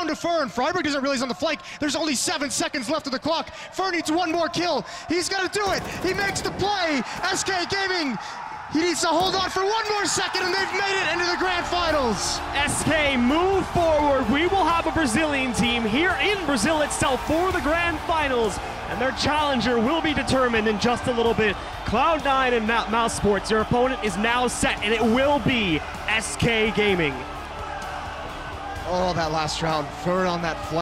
down to Fern. friberg doesn't realize on the flank there's only seven seconds left of the clock. Fern needs one more kill. He's going to do it. He makes the play. SK Gaming he needs to hold on for one more second, and they've made it into the grand finals. SK move forward. We will have a Brazilian team here in Brazil itself for the grand finals, and their challenger will be determined in just a little bit. Cloud9 and mousesports, your opponent is now set, and it will be SK Gaming. Oh, that last round, Fern on that flank.